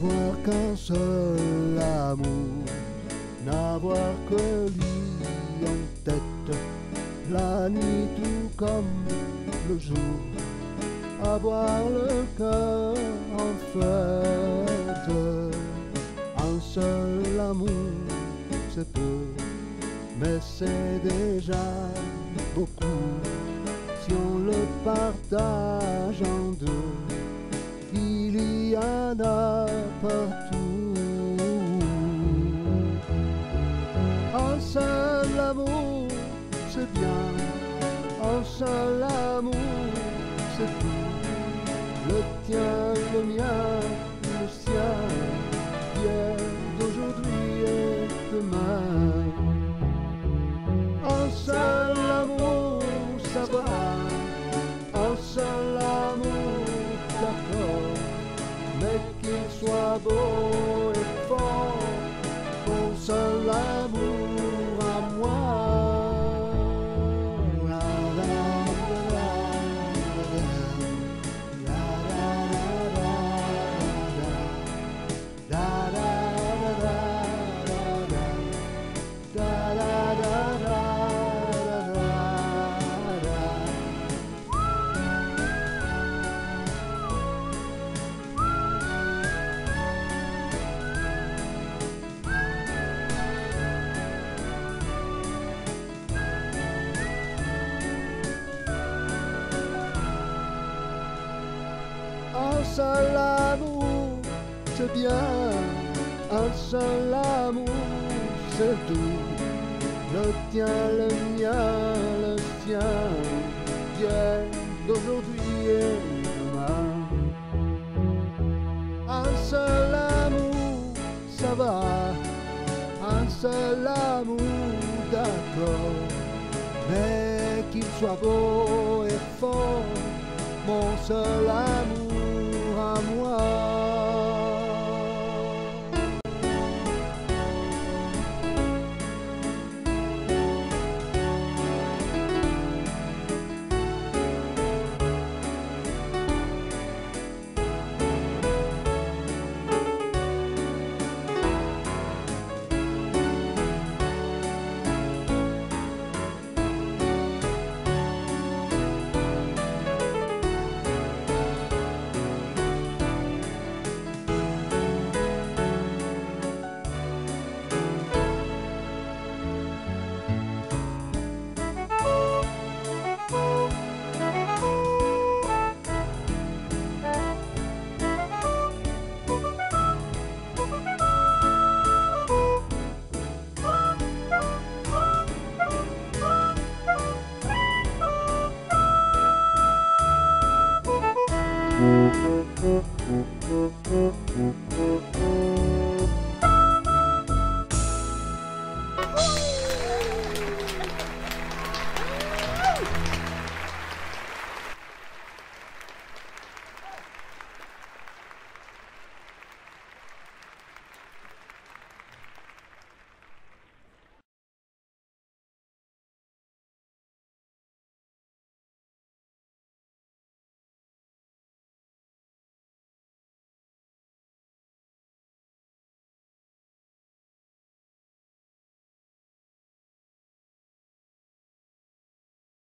N'avoir qu'un seul amour, n'avoir que lui en tête, la nuit tout comme le jour, avoir le cœur en fête. Un seul amour, c'est peu, mais c'est déjà beaucoup si on le partage en deux. Il y en a partout. Un seul amour, c'est bien. Un seul amour, c'est tout. Le tien, le mien, le sien, Un seul amour, c'est bien. Un seul amour, c'est tout. Le tien, le mien, le sien. Hier, d'aujourd'hui et demain. Un seul amour, ça va. Un seul amour, d'accord. Mais qu'il soit beau et fort, mon seul amour Música